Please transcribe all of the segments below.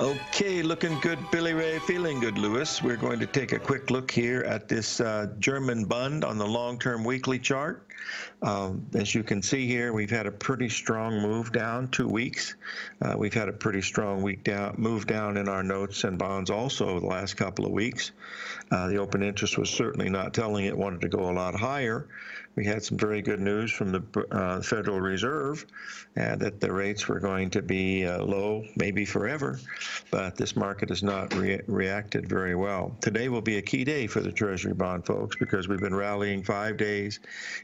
Okay, looking good, Billy Ray. Feeling good, Louis. We're going to take a quick look here at this uh, German Bund on the long-term weekly chart. Um, as you can see here, we've had a pretty strong move down two weeks. Uh, we've had a pretty strong week down move down in our notes and bonds also the last couple of weeks. Uh, the open interest was certainly not telling it wanted to go a lot higher. We had some very good news from the uh, Federal Reserve uh, that the rates were going to be uh, low, maybe forever, but this market has not re reacted very well. Today will be a key day for the Treasury bond folks because we've been rallying five days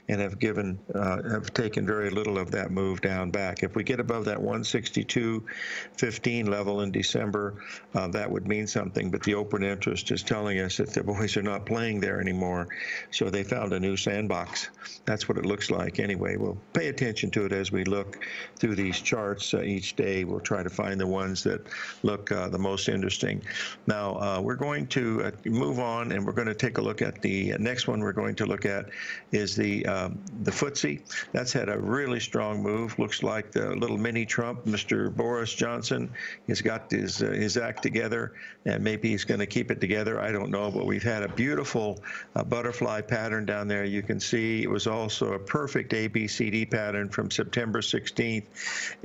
and have given uh, have taken very little of that move down back. If we get above that 162.15 level in December, uh, that would mean something. But the open interest is telling us that the boys are not playing there anymore, so they found a new sandbox that's what it looks like anyway. We'll pay attention to it as we look through these charts uh, each day. We'll try to find the ones that look uh, the most interesting. Now, uh, we're going to uh, move on and we're going to take a look at the next one we're going to look at is the um, the FTSE. That's had a really strong move. Looks like the little mini Trump, Mr. Boris Johnson, has got his, uh, his act together and maybe he's going to keep it together. I don't know, but we've had a beautiful uh, butterfly pattern down there. You can see it was also a perfect ABCD pattern from September 16th,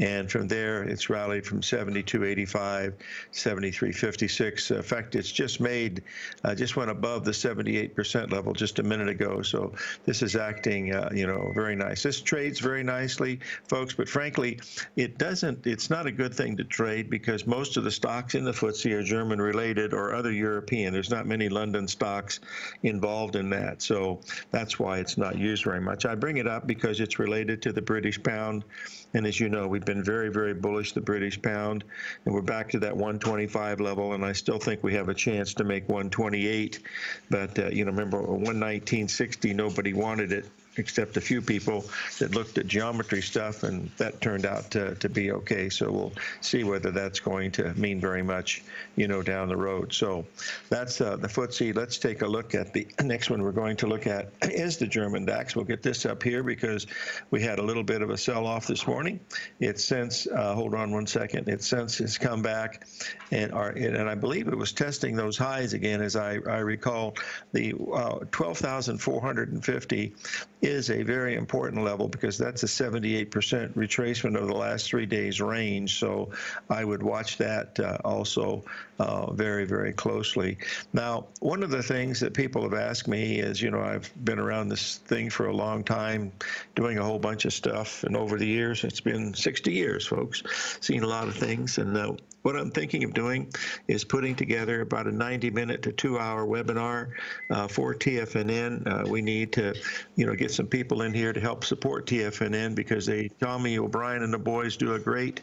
and from there it's rallied from 72.85, 73.56. In fact, it's just made, uh, just went above the 78% level just a minute ago. So this is acting, uh, you know, very nice. This trades very nicely, folks, but frankly, it doesn't. It's not a good thing to trade because most of the stocks in the FTSE are German related or other European. There's not many London stocks involved in that, so that's why it's not used very much. I bring it up because it's related to the British pound. And as you know, we've been very, very bullish the British pound, and we're back to that 125 level. And I still think we have a chance to make 128. But uh, you know, remember 119.60, nobody wanted it except a few people that looked at geometry stuff, and that turned out to, to be okay. So we'll see whether that's going to mean very much, you know, down the road. So that's uh, the FTSE. Let's take a look at the next one we're going to look at is the German DAX. We'll get this up here because we had a little bit of a sell-off this morning. It's since, uh, hold on one second, it since has come back, and, our, and I believe it was testing those highs again, as I, I recall, the uh, 12,450 is a very important level because that's a 78% retracement of the last three days range. So I would watch that uh, also uh, very, very closely. Now, one of the things that people have asked me is, you know, I've been around this thing for a long time, doing a whole bunch of stuff, and over the years, it's been 60 years, folks, seen a lot of things, and uh, what I'm thinking of doing is putting together about a 90 minute to two hour webinar uh, for TFNN. Uh, we need to, you know, get some people in here to help support TFNN because they, Tommy O'Brien and the boys do a great,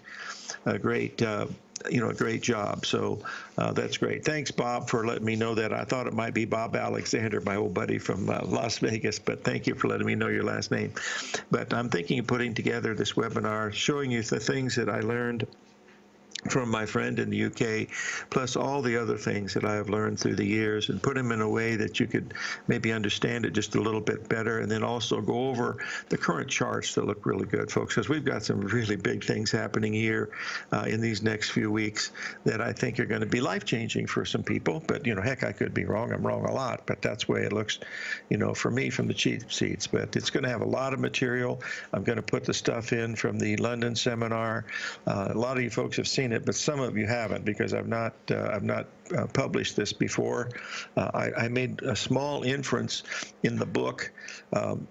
a great, uh, you know, a great job. So uh, that's great. Thanks, Bob, for letting me know that. I thought it might be Bob Alexander, my old buddy from uh, Las Vegas, but thank you for letting me know your last name. But I'm thinking of putting together this webinar, showing you the things that I learned from my friend in the UK, plus all the other things that I have learned through the years, and put them in a way that you could maybe understand it just a little bit better, and then also go over the current charts that look really good, folks, because we've got some really big things happening here uh, in these next few weeks that I think are going to be life-changing for some people. But you know, heck, I could be wrong. I'm wrong a lot, but that's the way it looks, you know, for me from the cheap seats. But it's going to have a lot of material. I'm going to put the stuff in from the London seminar. Uh, a lot of you folks have seen it, but some of you haven't because I've not uh, I've not uh, published this before. Uh, I, I, made a small inference in the book. Um,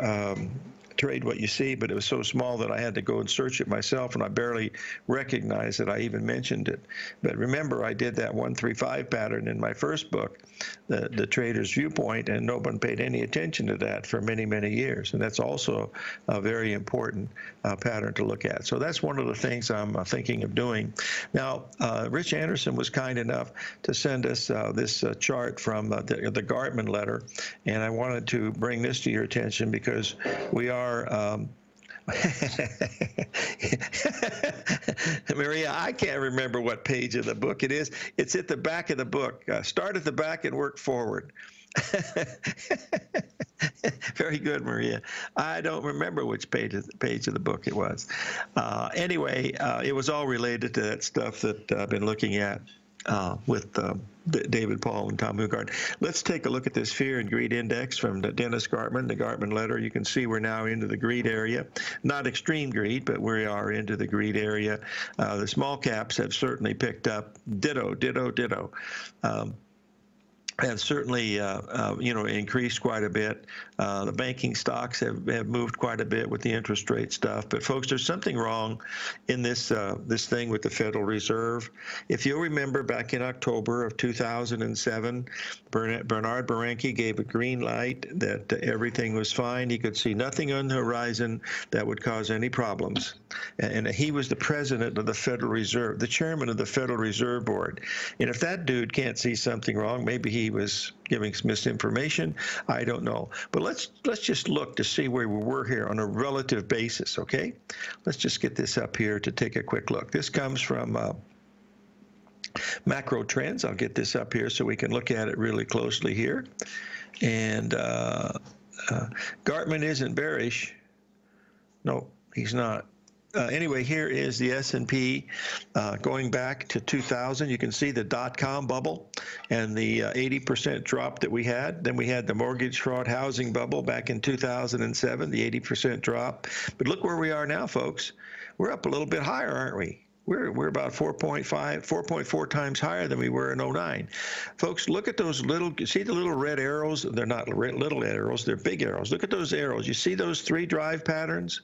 um, trade what you see, but it was so small that I had to go and search it myself, and I barely recognized that I even mentioned it. But remember, I did that 135 pattern in my first book, the, the Trader's Viewpoint, and no one paid any attention to that for many, many years. And that's also a very important uh, pattern to look at. So that's one of the things I'm uh, thinking of doing. Now, uh, Rich Anderson was kind enough to send us uh, this uh, chart from uh, the, the Gartman letter, and I wanted to bring this to your attention because we are. Um, Maria, I can't remember what page of the book it is. It's at the back of the book. Uh, start at the back and work forward. Very good, Maria. I don't remember which page of the, page of the book it was. Uh, anyway, uh, it was all related to that stuff that I've been looking at uh, with um, David Paul and Tom Hougaard. Let's take a look at this fear and greed index from Dennis Gartman, the Gartman letter. You can see we're now into the greed area. Not extreme greed, but we are into the greed area. Uh, the small caps have certainly picked up. Ditto, ditto, ditto. Um, have certainly, uh, uh, you know, increased quite a bit. Uh, the banking stocks have, have moved quite a bit with the interest rate stuff. But folks, there's something wrong in this uh, this thing with the Federal Reserve. If you'll remember, back in October of 2007, Bernard Bernanke gave a green light that everything was fine. He could see nothing on the horizon that would cause any problems. And he was the president of the Federal Reserve, the chairman of the Federal Reserve Board. And if that dude can't see something wrong, maybe he was giving misinformation. I don't know. But let's let's just look to see where we were here on a relative basis. Okay, let's just get this up here to take a quick look. This comes from. Uh, macro trends. I'll get this up here so we can look at it really closely here. And uh, uh, Gartman isn't bearish. No, he's not uh, anyway, here is the S&P uh, going back to 2000. You can see the dot-com bubble and the 80% uh, drop that we had. Then we had the mortgage fraud housing bubble back in 2007, the 80% drop. But look where we are now, folks. We're up a little bit higher, aren't we? We're, we're about 4.5, 4.4 times higher than we were in 09. Folks, look at those little, see the little red arrows? They're not little arrows, they're big arrows. Look at those arrows. You see those three drive patterns?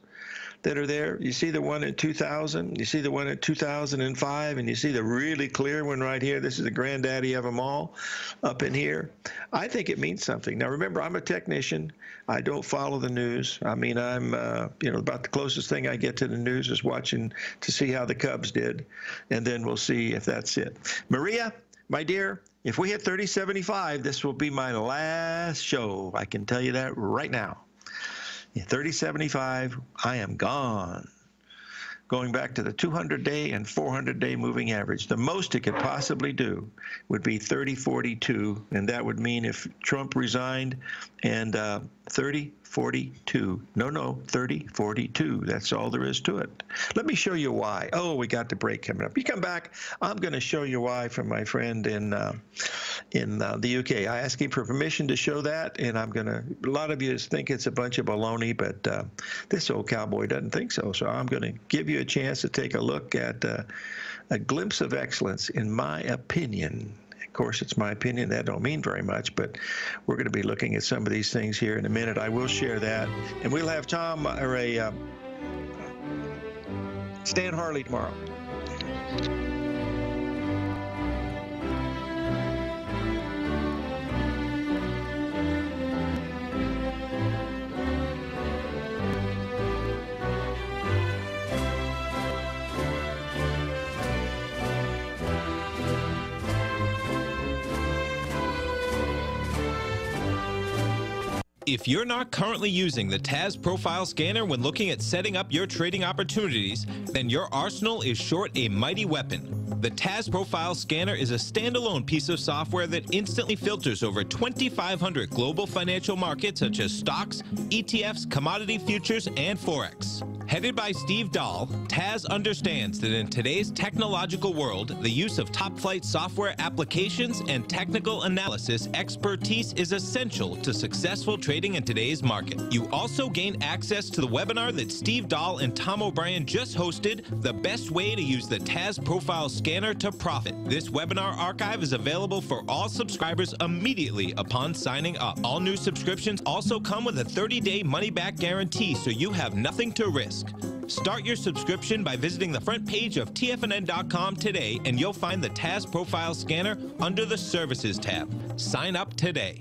That are there. You see the one in 2000, you see the one in 2005, and you see the really clear one right here. This is the granddaddy of them all up in here. I think it means something. Now, remember, I'm a technician. I don't follow the news. I mean, I'm, uh, you know, about the closest thing I get to the news is watching to see how the Cubs did, and then we'll see if that's it. Maria, my dear, if we hit 3075, this will be my last show. I can tell you that right now. 3075, I am gone. Going back to the 200 day and 400 day moving average, the most it could possibly do would be 3042, and that would mean if Trump resigned and uh, 30 42. No, no, 30, 42. That's all there is to it. Let me show you why. Oh, we got the break coming up. You come back, I'm going to show you why from my friend in uh, in uh, the UK. I asked him for permission to show that, and I'm going to. A lot of you think it's a bunch of baloney, but uh, this old cowboy doesn't think so. So I'm going to give you a chance to take a look at uh, a glimpse of excellence, in my opinion. Of course, it's my opinion. That don't mean very much, but we're going to be looking at some of these things here in a minute. I will share that, and we'll have Tom or a uh, Stan Harley tomorrow. If you're not currently using the TAS Profile Scanner when looking at setting up your trading opportunities, then your arsenal is short a mighty weapon. The TAS Profile Scanner is a standalone piece of software that instantly filters over 2,500 global financial markets such as stocks, ETFs, commodity futures, and Forex. Headed by Steve Dahl, TAS understands that in today's technological world, the use of top flight software applications and technical analysis expertise is essential to successful trading trading in today's market. You also gain access to the webinar that Steve Dahl and Tom O'Brien just hosted, The Best Way to Use the TAS Profile Scanner to Profit. This webinar archive is available for all subscribers immediately upon signing up. All new subscriptions also come with a 30-day money-back guarantee, so you have nothing to risk. Start your subscription by visiting the front page of TFNN.com today, and you'll find the TAS Profile Scanner under the Services tab. Sign up today.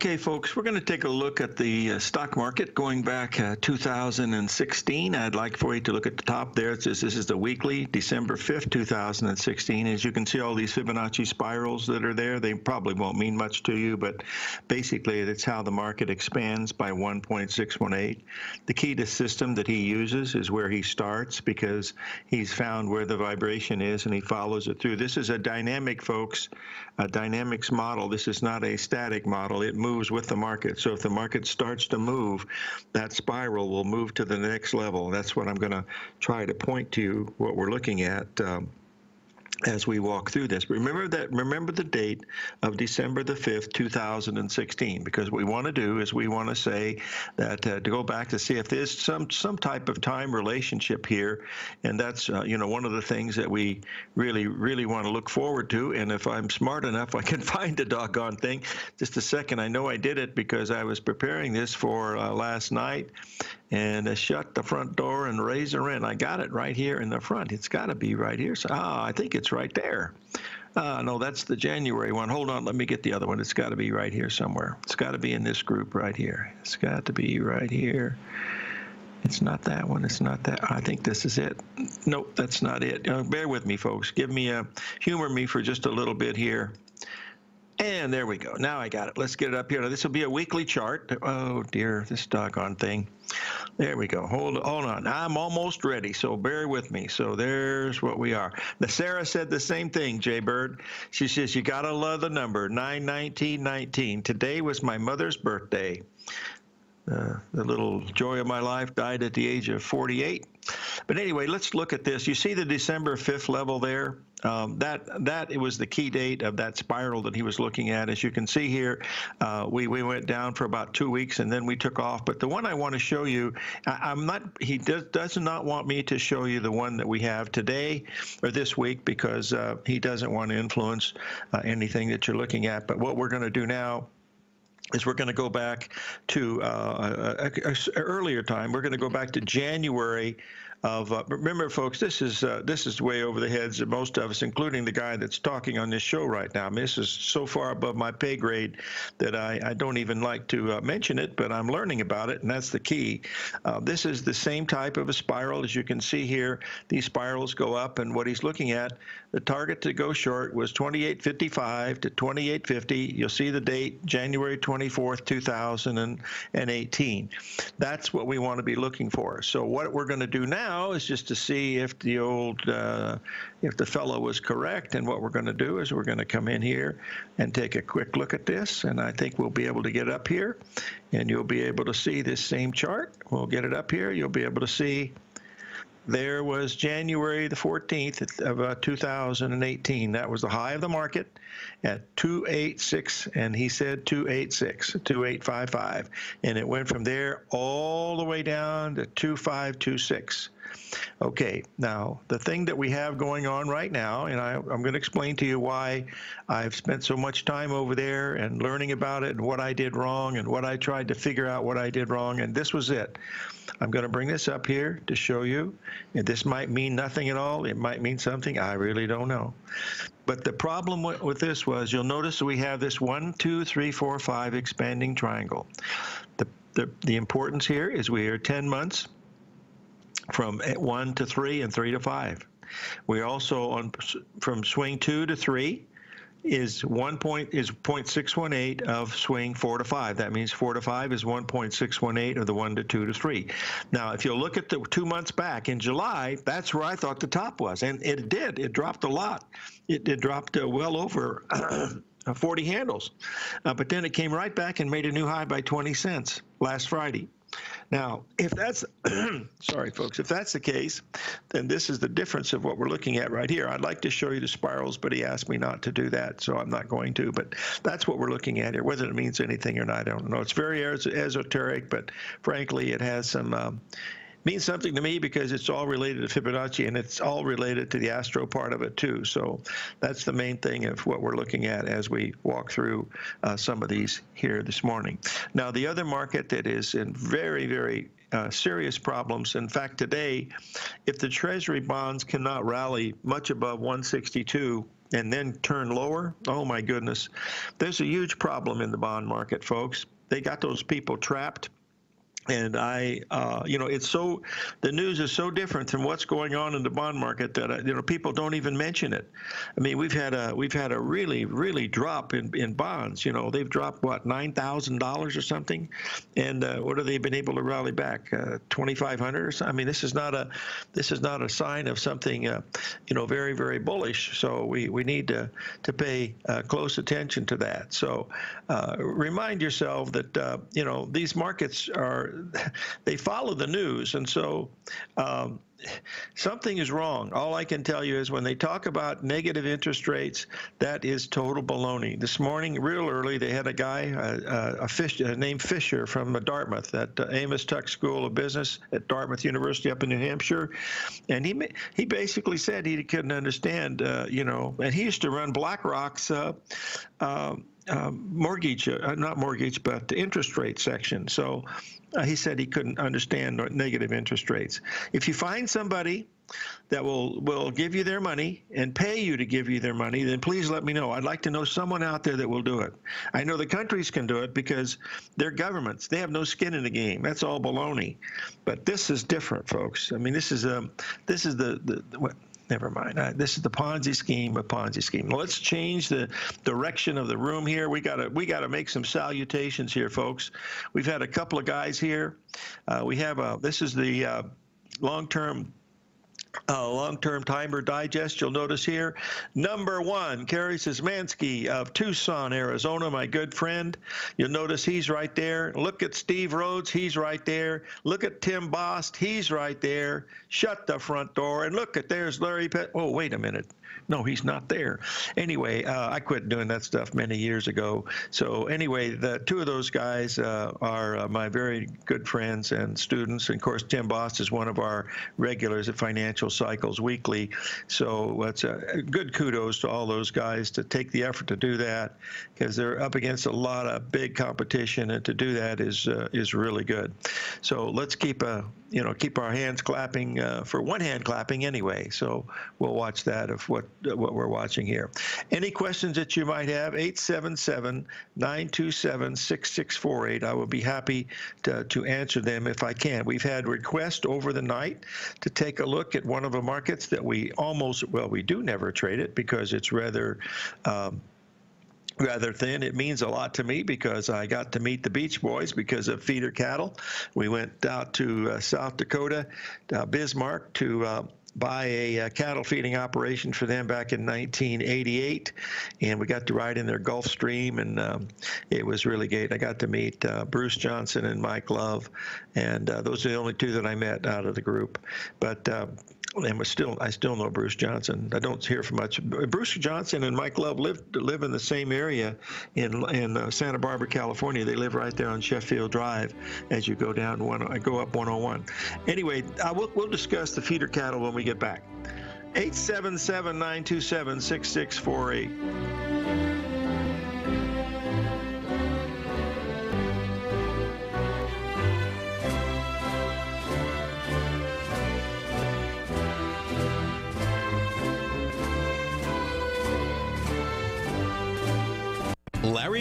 Okay, folks, we're going to take a look at the uh, stock market going back uh, 2016. I'd like for you to look at the top there. It says this is the weekly, December 5th, 2016. As you can see, all these Fibonacci spirals that are there, they probably won't mean much to you, but basically, that's how the market expands by 1.618. The key to system that he uses is where he starts because he's found where the vibration is and he follows it through. This is a dynamic, folks, a dynamics model. This is not a static model. It moves with the market. So if the market starts to move, that spiral will move to the next level. That's what I'm going to try to point to what we're looking at. Um, as we walk through this. Remember that remember the date of December the 5th, 2016 because what we want to do is we want to say that uh, to go back to see if there's some some type of time relationship here and that's uh, you know one of the things that we really really want to look forward to and if I'm smart enough I can find the doggone thing. Just a second. I know I did it because I was preparing this for uh, last night and uh, shut the front door and raise a rent. I got it right here in the front. It's got to be right here. So, ah, I think it's right there. Uh, no, that's the January one. Hold on, let me get the other one. It's got to be right here somewhere. It's got to be in this group right here. It's got to be right here. It's not that one. It's not that. I think this is it. Nope, that's not it. Uh, bear with me, folks. Give me a humor me for just a little bit here. And there we go. Now I got it. Let's get it up here. Now, this will be a weekly chart. Oh dear, this doggone thing. There we go. Hold, hold on. I'm almost ready, so bear with me. So there's what we are. Now, Sarah said the same thing, Jay Bird. She says, You got to love the number 91919. Today was my mother's birthday. Uh, the little joy of my life died at the age of 48. But anyway, let's look at this. You see the December 5th level there? Um, that that it was the key date of that spiral that he was looking at. As you can see here, uh, we we went down for about two weeks and then we took off. But the one I want to show you, I, am not. He does does not want me to show you the one that we have today or this week because uh, he doesn't want to influence uh, anything that you're looking at. But what we're going to do now is we're going to go back to uh, a, a, a, earlier time. We're going to go back to January of uh, remember folks this is uh, this is way over the heads of most of us including the guy that's talking on this show right now. I mean, this is so far above my pay grade that I, I don't even like to uh, mention it but I'm learning about it and that's the key. Uh, this is the same type of a spiral. As you can see here these spirals go up and what he's looking at the target to go short was 2855 to 2850 you'll see the date January 24th 2018 that's what we want to be looking for. So what we're going to do now now is just to see if the old, uh, if the fellow was correct. And what we're going to do is we're going to come in here and take a quick look at this. And I think we'll be able to get up here and you'll be able to see this same chart. We'll get it up here. You'll be able to see there was January the 14th of uh, 2018. That was the high of the market at 286, and he said 286, 2855. And it went from there all the way down to 2526. Okay, now the thing that we have going on right now, and I, am going to explain to you why I've spent so much time over there and learning about it and what I did wrong and what I tried to figure out what I did wrong, and this was it. I'm going to bring this up here to show you. And this might mean nothing at all. It might mean something. I really don't know. But the problem with, with this was you'll notice we have this one, two, three, four, five expanding triangle. The, the, the importance here is we are 10 months from one to three and three to five. We also on from swing two to three is one point is 0.618 of swing four to five. That means four to five is 1.618 of the one to two to three. Now, if you look at the two months back in July, that's where I thought the top was, and it did. It dropped a lot. It, it dropped uh, well over. 40 handles. Uh, but then it came right back and made a new high by 20 cents last Friday. Now, if that's, sorry, folks, if that's the case, then this is the difference of what we're looking at right here. I'd like to show you the spirals, but he asked me not to do that, so I'm not going to. But that's what we're looking at here. Whether it means anything or not, I don't know. It's very esoteric, but frankly, it has some um, means something to me because it's all related to Fibonacci and it's all related to the astro part of it too. So that's the main thing of what we're looking at as we walk through uh, some of these here this morning. Now, the other market that is in very, very uh, serious problems. In fact, today, if the Treasury bonds cannot rally much above 162 and then turn lower, oh my goodness, there's a huge problem in the bond market, folks. They got those people trapped and I, uh, you know, it's so the news is so different than what's going on in the bond market that uh, you know people don't even mention it. I mean, we've had a we've had a really really drop in, in bonds. You know, they've dropped what nine thousand dollars or something, and uh, what have they been able to rally back? Uh, Twenty five hundred. I mean, this is not a this is not a sign of something uh, you know very very bullish. So we we need to to pay uh, close attention to that. So remind yourself that you know these markets are they follow the news, and so um, something is wrong. All I can tell you is when they talk about negative interest rates, that is total baloney. This morning, real early, they had a guy, a, a fish, named Fisher from Dartmouth at uh, Amos Tuck School of Business at Dartmouth University up in New Hampshire, and he he basically said he couldn't understand, uh, you know, and he used to run BlackRock's. Uh, um, um, mortgage, uh, not mortgage, but the interest rate section. So uh, he said he couldn't understand negative interest rates. If you find somebody that will will give you their money and pay you to give you their money, then please let me know. I'd like to know someone out there that will do it. I know the countries can do it because they're governments. They have no skin in the game. That's all baloney. But this is different, folks. I mean, this is um, this is the the, the what never mind. Uh, this is the Ponzi scheme, a Ponzi scheme. let's change the direction of the room here. We got to we got to make some salutations here, folks. We've had a couple of guys here. Uh, we have a. This is the uh, long-term long-term timer digest you'll notice here number one Kerry Szymanski of tucson arizona my good friend you'll notice he's right there look at steve rhodes he's right there look at tim bost he's right there shut the front door and look at there's larry Pet- oh wait a minute no, he's not there. Anyway, uh, I quit doing that stuff many years ago. So anyway, the two of those guys uh, are uh, my very good friends and students. And of course, Tim Bost is one of our regulars at Financial Cycles Weekly. So it's a good kudos to all those guys to take the effort to do that because they're up against a lot of big competition, and to do that is uh, is really good. So let's keep a you know keep our hands clapping uh, for one hand clapping anyway. So we'll watch that of what what we're watching here. Any questions that you might have? 877-927-6648. I will be happy to, to answer them if I can. We've had requests over the night to take a look at one of the markets that we almost well we do never trade it because it's rather. Um, rather thin. It means a lot to me because I got to meet the Beach Boys because of feeder cattle. We went out to uh, South Dakota, uh, Bismarck, to uh, buy a, uh, cattle feeding operation for them back in 1988, and we got to ride in their Gulfstream, and um, it was really great. I got to meet uh, Bruce Johnston and Mike Love, and uh, those are the only two that I met out of the group. But uh, and we still I still know Bruce Johnston. I don't hear from much. Bruce Johnston and Mike Love live live in the same area in in uh, Santa Barbara, California. They live right there on Sheffield Drive as you go down one. I go up 101. Anyway, I will, we'll discuss the feeder cattle when we get back. 877 927 6648.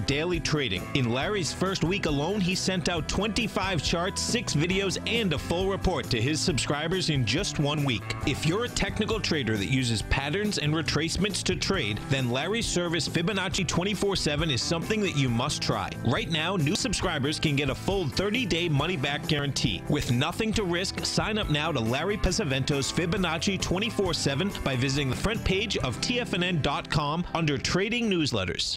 daily trading. In Larry's first week alone, he sent out 25 charts, 6 videos, and a full report to his subscribers in just one week. If you're a technical trader that uses patterns and retracements to trade, then Larry's service Fibonacci 24-7 is something that you must try. Right now, new subscribers can get a full 30-day money-back guarantee. With nothing to risk, sign up now to Larry Pesavento's Fibonacci 24-7 by visiting the front page of TFNN.com under Trading Newsletters.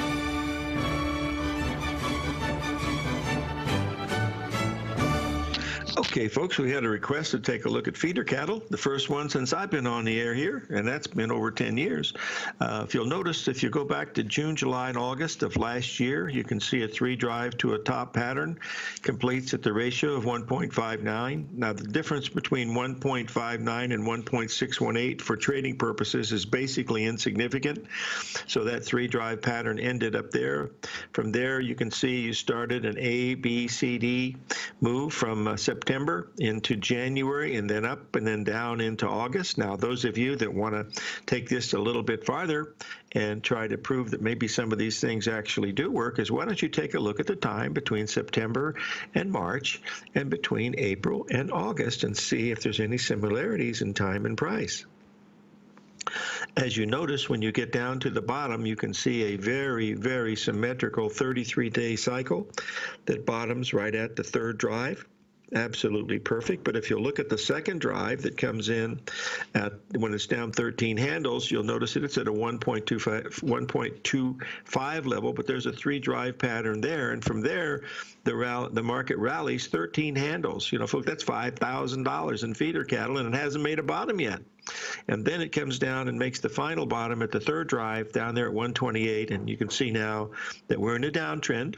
Okay, folks, we had a request to take a look at feeder cattle, the first one since I've been on the air here, and that's been over 10 years. Uh, if you'll notice, if you go back to June, July, and August of last year, you can see a three drive to a top pattern completes at the ratio of 1.59. Now, the difference between 1.59 and 1.618 for trading purposes is basically insignificant. So that three drive pattern ended up there. From there, you can see you started an A, B, C, D move from uh, September September into January and then up and then down into August. Now, those of you that want to take this a little bit farther and try to prove that maybe some of these things actually do work is why don't you take a look at the time between September and March and between April and August and see if there's any similarities in time and price. As you notice, when you get down to the bottom, you can see a very, very symmetrical 33-day cycle that bottoms right at the third drive absolutely perfect. But if you look at the second drive that comes in at when it's down 13 handles, you'll notice that it's at a 1.25 1.25 level, but there's a three drive pattern there, and from there, the rally, the market rallies 13 handles. You know, folks, that's five thousand dollars in feeder cattle, and it hasn't made a bottom yet. And then it comes down and makes the final bottom at the third drive down there at 128, and you can see now that we're in a downtrend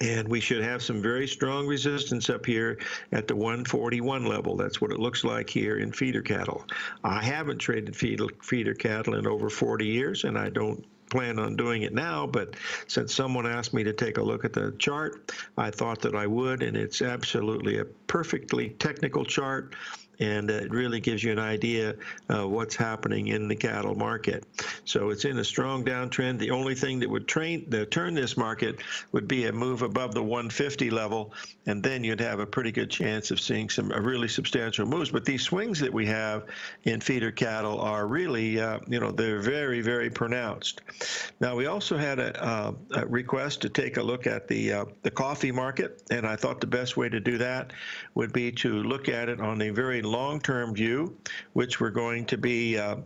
and we should have some very strong resistance up here at the 141 level. That's what it looks like here in feeder cattle. I haven't traded feeder, feeder cattle in over 40 years, and I don't plan on doing it now, but since someone asked me to take a look at the chart, I thought that I would, and it's absolutely a perfectly technical chart and it really gives you an idea of what's happening in the cattle market. So it's in a strong downtrend. The only thing that would train, turn this market would be a move above the 150 level, and then you'd have a pretty good chance of seeing some really substantial moves. But these swings that we have in feeder cattle are really, uh, you know, they're very, very pronounced. Now we also had a, uh, a request to take a look at the uh, the coffee market, and I thought the best way to do that would be to look at it on a very long-term view, which we're going to be uh,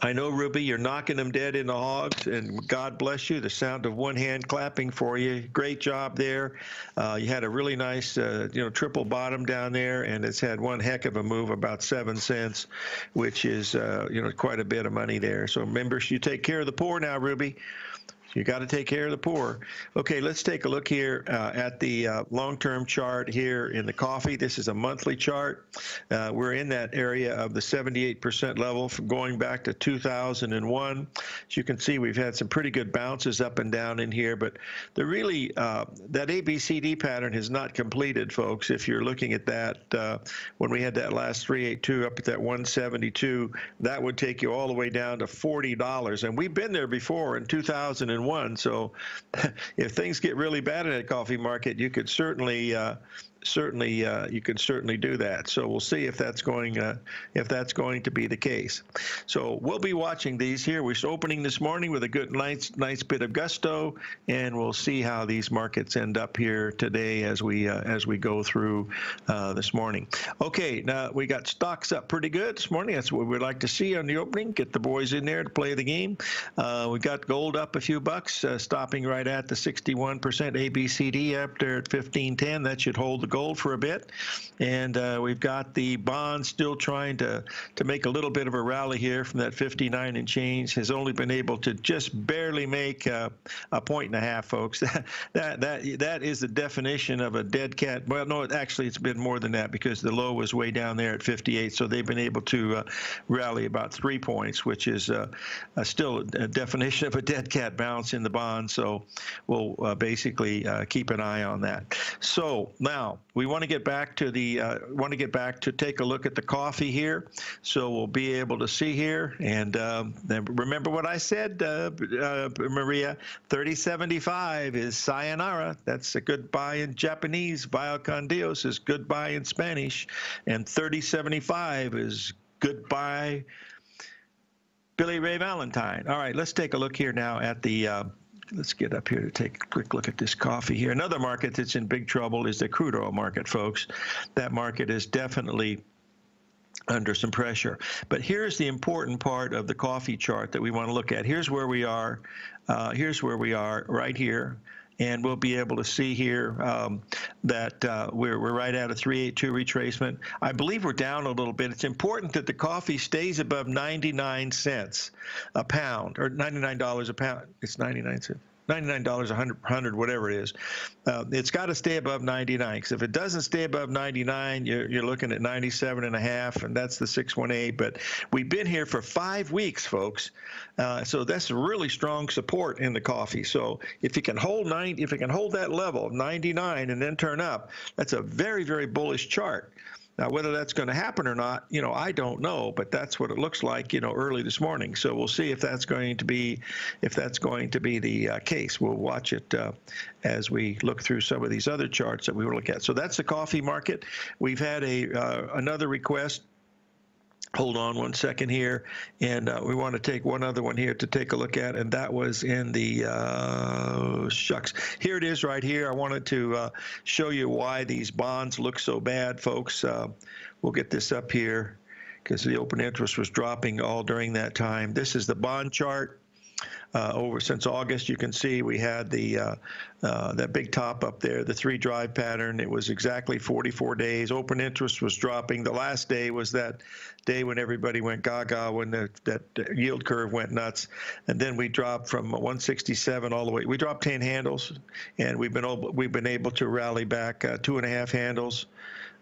I know, Ruby, you're knocking them dead in the hogs, and God bless you. The sound of one hand clapping for you. Great job there. Uh, you had a really nice, uh, you know, triple bottom down there, and it's had one heck of a move, about seven cents, which is, uh, you know, quite a bit of money there. So remember, you take care of the poor now, Ruby. You got to take care of the poor. Okay, let's take a look here uh, at the uh, long-term chart here in the coffee. This is a monthly chart. Uh, we're in that area of the 78% level from going back to 2001. As you can see, we've had some pretty good bounces up and down in here, but the really uh, that ABCD pattern has not completed, folks. If you're looking at that, uh, when we had that last 382 up at that 172, that would take you all the way down to $40, and we've been there before in 2000 one. So if things get really bad in that coffee market, you could certainly uh, certainly uh, you can certainly do that. So we'll see if that's going uh, if that's going to be the case. So we'll be watching these here. We're opening this morning with a good nice nice bit of gusto, and we'll see how these markets end up here today as we uh, as we go through uh, this morning. Okay, now we got stocks up pretty good this morning. That's what we'd like to see on the opening. Get the boys in there to play the game. Uh, we got gold up a few bucks, uh, stopping right at the 61% ABCD up there at 1510. That should hold the gold for a bit, and uh, we've got the bond still trying to to make a little bit of a rally here from that 59 and change. Has only been able to just barely make uh, a point and a half, folks. that that that is the definition of a dead cat. Well, no, actually, it's been more than that because the low was way down there at 58. So they've been able to uh, rally about three points, which is uh, still a definition of a dead cat bounce in the bond. So we'll uh, basically uh, keep an eye on that. So now we want to get back to the uh, want to get back to take a look at the coffee here. So we'll be able to see here and um, remember what I said, uh, Maria. 3075 is sayonara. That's a goodbye in Japanese. Con Dios is goodbye in Spanish, and 3075 is goodbye. Billy Ray Valentine. All right, let's take a look here now at the. Let's get up here to take a quick look at this coffee here. Another market that's in big trouble is the crude oil market, folks. That market is definitely under some pressure. But here's the important part of the coffee chart that we want to look at. Here's where we are. Uh, here's where we are right here and we'll be able to see here um, that uh, we're, we're right at a 382 retracement. I believe we're down a little bit. It's important that the coffee stays above 99 cents a pound or $99 a pound. It's 99 cents. $99, 100, 100 whatever it is. Uh, it's got to stay above 99 because if it doesn't stay above 99, you're, you're looking at 97 and a half, and that's the 618. But we've been here for five weeks, folks. Uh, so that's really strong support in the coffee. So if you can hold nine, if you can hold that level of 99 and then turn up, that's a very, very bullish chart. Now, whether that's going to happen or not, you know, I don't know, but that's what it looks like, you know, early this morning. So we'll see if that's going to be, if that's going to be the uh, case. We'll watch it uh, as we look through some of these other charts that we will look at. So that's the coffee market. We've had a uh, another request hold on one second here. And uh, we want to take one other one here to take a look at and that was in the uh, shucks. Here it is right here. I wanted to uh, show you why these bonds look so bad folks. Uh, we'll get this up here because the open interest was dropping all during that time. This is the bond chart uh, over since August. You can see we had the uh, uh, that big top up there, the three drive pattern. It was exactly 44 days. Open interest was dropping. The last day was that day when everybody went gaga when the, that yield curve went nuts, and then we dropped from 167 all the way. We dropped 10 handles, and we've been able, we've been able to rally back uh, two and a half handles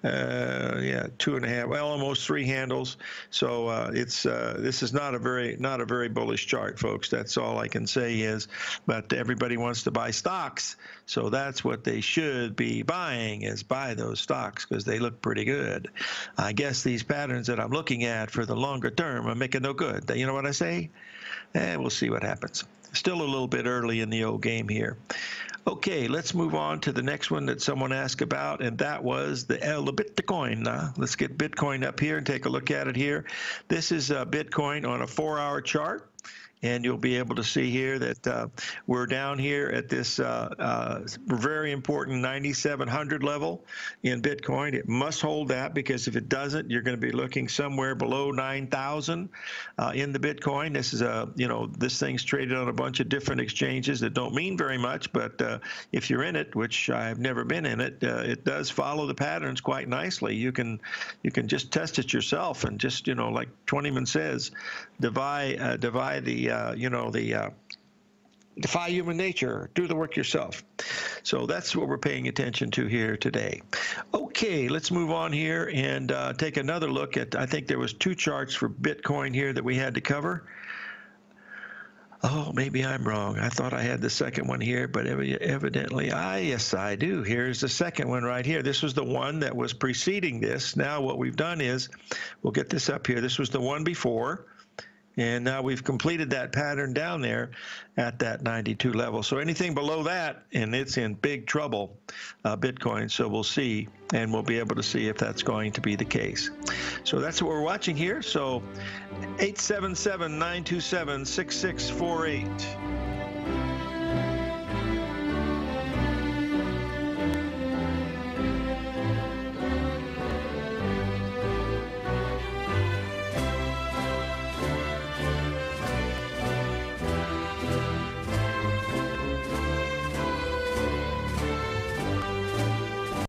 uh, yeah, two and a half, well, almost three handles. So uh, it's uh, this is not a very not a very bullish chart, folks. That's all I can say is, but everybody wants to buy stocks, so that's what they should be buying is buy those stocks because they look pretty good. I guess these patterns that I'm looking at for the longer term are making no good. You know what I say? And eh, we'll see what happens. Still a little bit early in the old game here. Okay, let's move on to the next one that someone asked about, and that was the El Bitcoin. Uh, let's get Bitcoin up here and take a look at it here. This is uh, Bitcoin on a four-hour chart and you'll be able to see here that uh, we're down here at this uh, uh, very important 9700 level in Bitcoin. It must hold that because if it doesn't, you're going to be looking somewhere below 9,000 uh, in the Bitcoin. This is a, you know, this thing's traded on a bunch of different exchanges that don't mean very much, but if you're in it, which I've never been in it, it does follow the patterns quite nicely. You can, you can just test it yourself and just, you know, like Twentyman says, divide, divide the uh, you know, the uh, defy human nature, do the work yourself. So that's what we're paying attention to here today. Okay, let's move on here and uh, take another look at. I think there was two charts for Bitcoin here that we had to cover. Oh, maybe I'm wrong. I thought I had the second one here, but evidently I, yes, I do. Here's the second one right here. This was the one that was preceding this. Now what we've done is, we'll get this up here. This was the one before. And now we've completed that pattern down there at that 92 level. So anything below that, and it's in big trouble, uh, Bitcoin. So we'll see, and we'll be able to see if that's going to be the case. So that's what we're watching here. So 877 927 6648.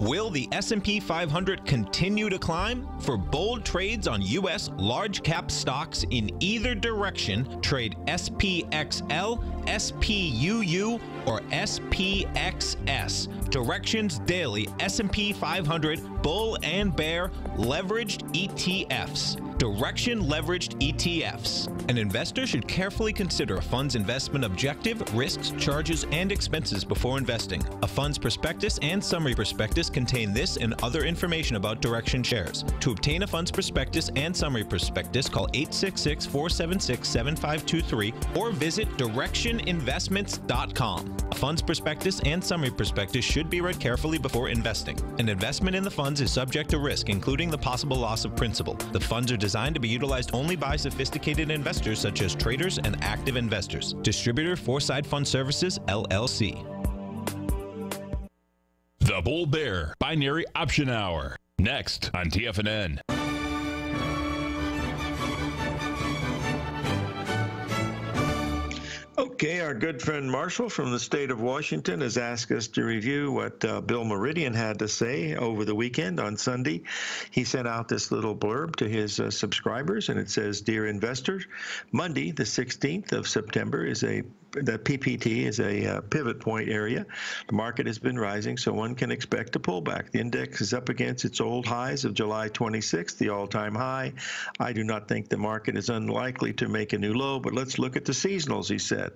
Will the S&P 500 continue to climb? For bold trades on US large cap stocks in either direction, trade SPXL, SPUU, or SPXS. Directions Daily S&P 500 Bull and Bear Leveraged ETFs. Direction leveraged ETFs. An investor should carefully consider a fund's investment objective, risks, charges, and expenses before investing. A fund's prospectus and summary prospectus contain this and other information about Direxion shares. To obtain a fund's prospectus and summary prospectus, call 866 476 7523 or visit direxioninvestments.com. A fund's prospectus and summary prospectus should be read carefully before investing. An investment in the funds is subject to risk, including the possible loss of principal. The funds are designed to be utilized only by sophisticated investors such as traders and active investors. Distributor Foreside Fund Services, LLC. The Bull Bear Binary Option Hour. Next on TFNN. Okay, our good friend Marshall from the state of Washington has asked us to review what uh, Bill Meridian had to say over the weekend on Sunday. He sent out this little blurb to his uh, subscribers, and it says Dear investors, Monday, the 16th of September, is a that PPT is a uh, pivot point area. The market has been rising, so one can expect a pullback. The index is up against its old highs of July 26th, the all-time high. I do not think the market is unlikely to make a new low, but let's look at the seasonals, he said.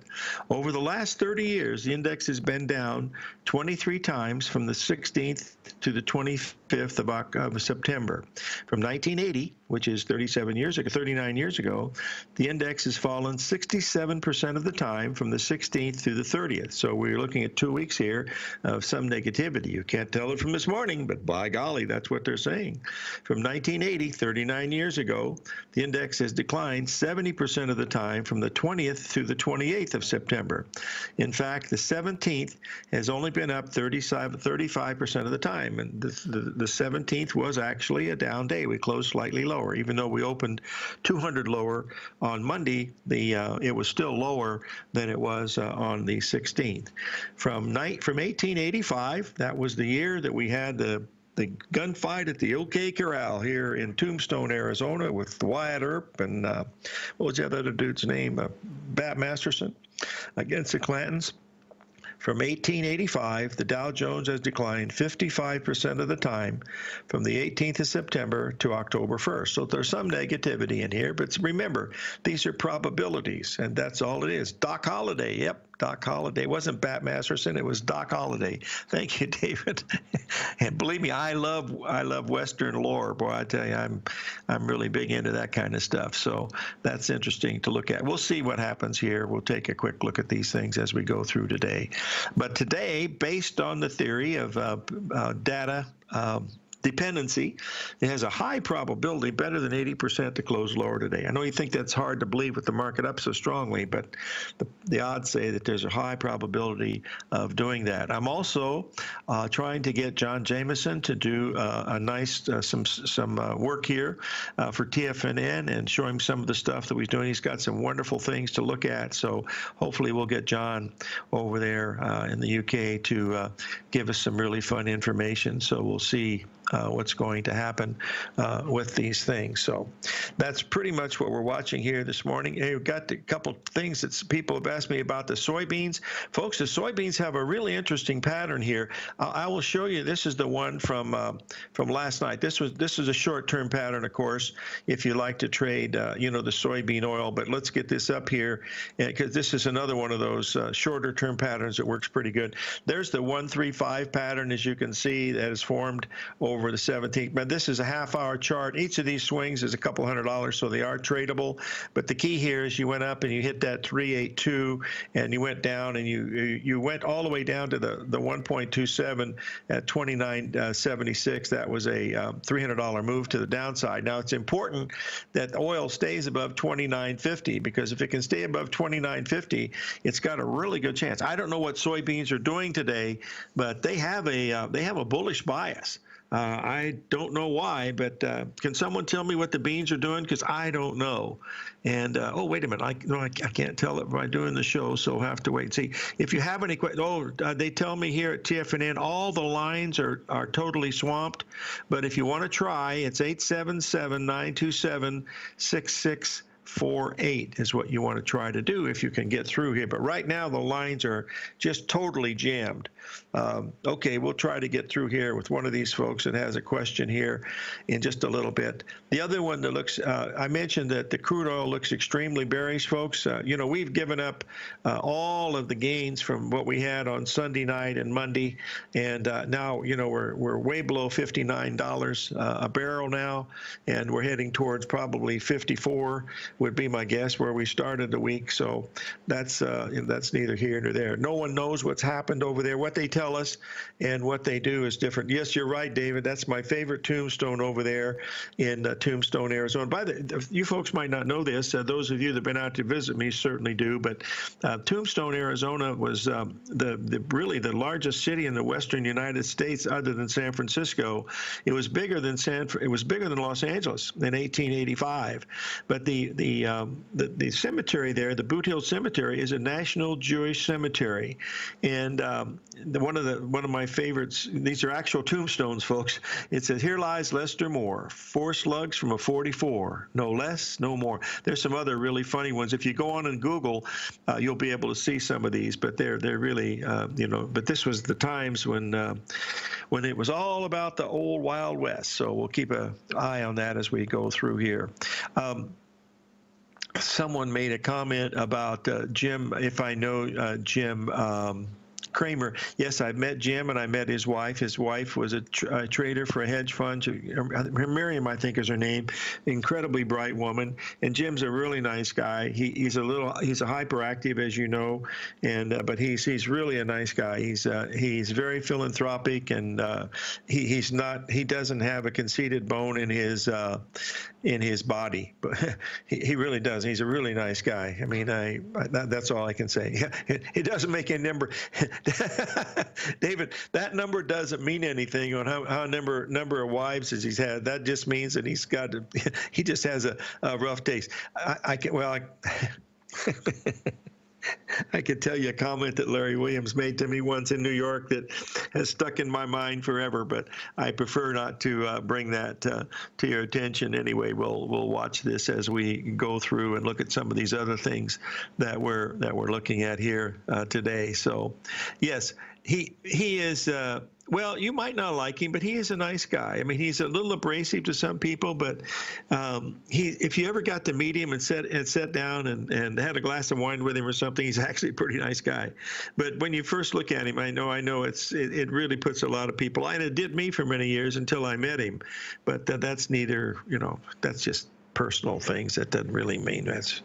Over the last 30 years, the index has been down 23 times from the 16th to the 25th of, of September. From 1980, which is 37 years ago, 39 years ago, the index has fallen 67% of the time from the 16th to the 30th. So we're looking at two weeks here of some negativity. You can't tell it from this morning, but by golly, that's what they're saying. From 1980, 39 years ago, the index has declined 70% of the time from the 20th to the 28th of September. In fact, the 17th has only been up 35% of the time, and the, the, the 17th was actually a down day. We closed slightly lower lower. Even though we opened 200 lower on Monday, the uh, it was still lower than it was uh, on the 16th. From night from 1885, that was the year that we had the the gunfight at the OK Corral here in Tombstone, Arizona, with Wyatt Earp and uh, what was the other dude's name? Uh, Bat Masterson against the Clantons. From 1885, the Dow Jones has declined 55% of the time from the 18th of September to October 1st. So there's some negativity in here, but remember, these are probabilities, and that's all it is. Doc Holliday, yep, Doc Holliday. It wasn't Bat Masterson. It was Doc Holliday. Thank you, David. and believe me, I love I love Western lore. Boy, I tell you, I'm I'm really big into that kind of stuff. So that's interesting to look at. We'll see what happens here. We'll take a quick look at these things as we go through today. But today, based on the theory of uh, uh, data. Um, dependency, it has a high probability, better than 80% to close lower today. I know you think that's hard to believe with the market up so strongly, but the, the odds say that there's a high probability of doing that. I'm also uh, trying to get John Jameson to do uh, a nice uh, some some uh, work here uh, for TFNN and show him some of the stuff that he's doing. He's got some wonderful things to look at. So hopefully we'll get John over there uh, in the UK to give us some really fun information. So we'll see uh, what's going to happen uh, with these things. So that's pretty much what we're watching here this morning. We've got a couple things that people have asked me about the soybeans. Folks, the soybeans have a really interesting pattern here. I will show you. This is the one from uh, from last night. This was this is a short-term pattern, of course, if you like to trade, uh, you know, the soybean oil. But let's get this up here because this is another one of those shorter-term patterns that works pretty good. There's the 135 pattern, as you can see, that is formed over over the 17th. But this is a half hour chart. Each of these swings is a couple hundred dollars, so they are tradable. But the key here is you went up and you hit that 382 and you went down and you you went all the way down to the, the 1.27 at 29.76. That was a um, $300 move to the downside. Now it's important that oil stays above 29.50 because if it can stay above 29.50, it's got a really good chance. I don't know what soybeans are doing today, but they have a uh, they have a bullish bias. Uh, I don't know why, but uh, can someone tell me what the beans are doing? Because I don't know. And uh, oh, wait a minute, I, no, I, I, can't tell it by doing the show, so I'll have to wait and see. If you have any questions, oh, uh, they tell me here at TFNN all the lines are, are totally swamped. But if you want to try, it's 877 927 6648 is what you want to try to do if you can get through here. But right now, the lines are just totally jammed. Um, okay, we'll try to get through here with one of these folks that has a question here in just a little bit. The other one that looks, uh, I mentioned that the crude oil looks extremely bearish, folks. Uh, you know, we've given up uh, all of the gains from what we had on Sunday night and Monday, and uh, now, you know, we're, we're way below $59 uh, a barrel now, and we're heading towards probably 54 would be my guess where we started the week. So that's uh, that's neither here nor there. No one knows what's happened over there. What they tell us and what they do is different. Yes, you're right, David. That's my favorite tombstone over there in uh, Tombstone, Arizona. By the, you folks might not know this. Uh, those of you that have been out to visit me certainly do. But uh, Tombstone, Arizona, was um, the, the really the largest city in the western United States, other than San Francisco. It was bigger than San. It was bigger than Los Angeles in 1885. But the the um, the, the cemetery there, the Boot Hill Cemetery, is a national Jewish cemetery, and um, the, one of the one of my favorites. These are actual tombstones, folks. It says, "Here lies Lester Moore, four slugs from a 44, no less, no more." There's some other really funny ones. If you go on and Google, uh, you'll be able to see some of these. But they're they're really uh, you know. But this was the times when uh, when it was all about the old Wild West. So we'll keep an eye on that as we go through here. Um, someone made a comment about uh, Jim, if I know uh, Jim. Um, Cramer. Yes, I've met Jim and I met his wife. His wife was a, a trader for a hedge fund. Miriam, I think, is her name. Incredibly bright woman. And Jim's a really nice guy. He, he's a little, he's a hyperactive, as you know, and uh, but he's he's really a nice guy. He's uh, he's very philanthropic and uh, he, he's not he doesn't have a conceited bone in his uh, in his body, but he, he really does. He's a really nice guy. I mean, I, I that, that's all I can say. It, it doesn't make a number. David, that number doesn't mean anything on how, how number number of wives as he's had. That just means that he's got to, he just has a, a rough taste. I, I can well. I, I could tell you a comment that Larry Williams made to me once in New York that has stuck in my mind forever, but I prefer not to uh, bring that uh, to your attention. Anyway, we'll we'll watch this as we go through and look at some of these other things that we're that we're looking at here uh, today. So, yes, he he is uh, well, you might not like him, but he is a nice guy. I mean, he's a little abrasive to some people, but um, he, if you ever got to meet him and sat and sat down and, and had a glass of wine with him or something, he's actually a pretty nice guy. But when you first look at him, I know, I know it's it, it really puts a lot of people. And it did me for many years until I met him. But uh, that's neither, you know, that's just personal things. That doesn't really mean that's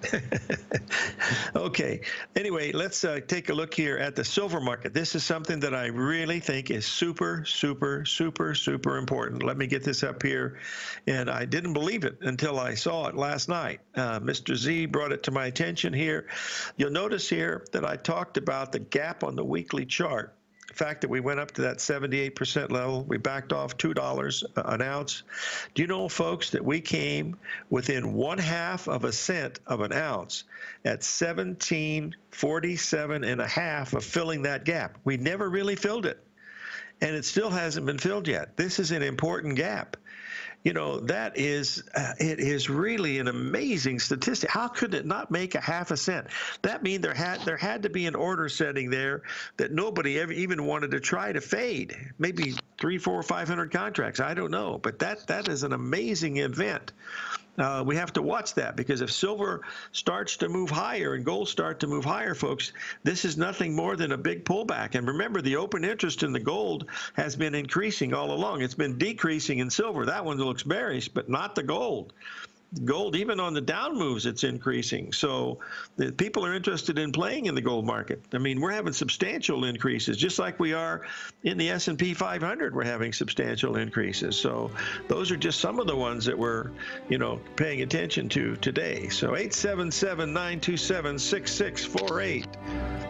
okay. Anyway, let's uh, take a look here at the silver market. This is something that I really think is super, super, super, super important. Let me get this up here, and I didn't believe it until I saw it last night. Uh, Mr. Z brought it to my attention here. You'll notice here that I talked about the gap on the weekly chart fact that we went up to that 78% level, we backed off $2 an ounce. Do you know, folks, that we came within one half of a cent of an ounce at 1747 and a half of filling that gap? We never really filled it. And it still hasn't been filled yet. This is an important gap you know that is uh, it is really an amazing statistic. How could it not make a half a cent? That means there had there had to be an order setting there that nobody ever even wanted to try to fade. Maybe three four five hundred contracts. I don't know. But that that is an amazing event uh, we have to watch that because if silver starts to move higher and gold start to move higher, folks, this is nothing more than a big pullback. And remember, the open interest in the gold has been increasing all along. It's been decreasing in silver. That one looks bearish, but not the gold gold, even on the down moves, it's increasing. So people are interested in playing in the gold market. I mean, we're having substantial increases, just like we are in the S&P 500. We're having substantial increases. So those are just some of the ones that we're, you know, paying attention to today. So 877-927-6648.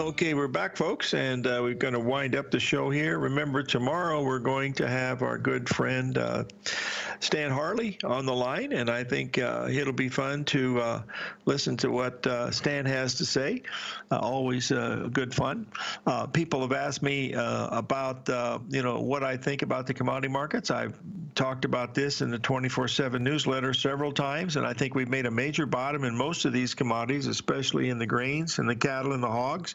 Okay, we're back, folks, and uh, we're going to wind up the show here. Remember, tomorrow we're going to have our good friend uh, Stan Harley on the line, and I think uh, it'll be fun to uh, listen to what uh, Stan has to say. Uh, always good fun. people have asked me about, you know, what I think about the commodity markets. I've talked about this in the 24/7 newsletter several times, and I think we've made a major bottom in most of these commodities, especially in the grains and the cattle and the hogs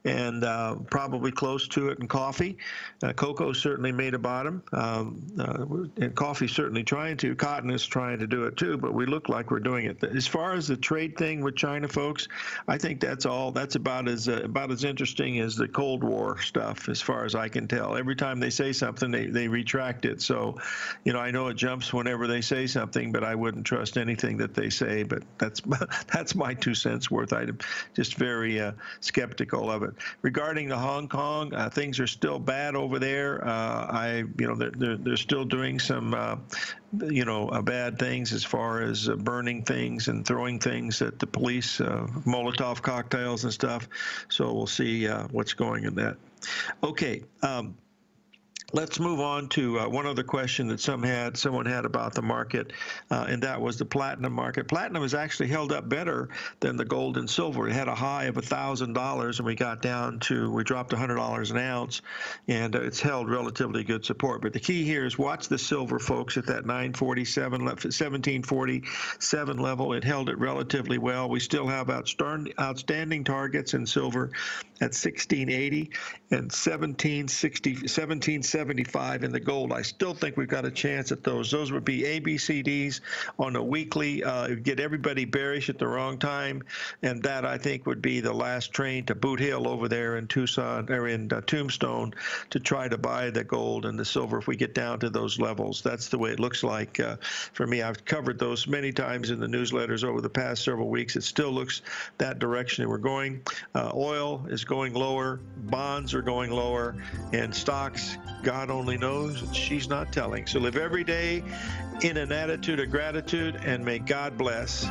and uh, probably close to it in coffee. Uh, cocoa certainly made a bottom, um, uh, and coffee certainly trying to. Cotton is trying to do it too, but we look like we're doing it. As far as the trade thing with China, folks, I think that's all. That's about as uh, about as interesting as the Cold War stuff, as far as I can tell. Every time they say something, they, they retract it. So, you know, I know it jumps whenever they say something, but I wouldn't trust anything that they say. But that's that's my two cents worth. I'm just very uh, skeptical of it. Regarding the Hong Kong, uh, things are still bad over there. Uh, I, you know, they're, they're, they're still doing some, uh, you know, uh, bad things as far as uh, burning things and throwing things at the police, uh, Molotov cocktails and stuff. So we'll see what's going in that. Okay. Um, Let's move on to uh, one other question that some had, someone had about the market, uh, and that was the platinum market. Platinum has actually held up better than the gold and silver. It had a high of $1,000, and we got down to, we dropped $100 an ounce, and uh, it's held relatively good support. But the key here is watch the silver, folks, at that 947, 1747 level. It held it relatively well. We still have outstanding targets in silver at 1680 and 1760, 1770 75 in the gold. I still think we've got a chance at those. Those would be ABCDs on a weekly, uh, get everybody bearish at the wrong time, and that I think would be the last train to Boot Hill over there in Tucson or in uh, Tombstone to try to buy the gold and the silver if we get down to those levels. That's the way it looks like uh, for me. I've covered those many times in the newsletters over the past several weeks. It still looks that direction that we're going. Uh, oil is going lower, bonds are going lower, and stocks God only knows, and she's not telling. So live every day in an attitude of gratitude, and may God bless.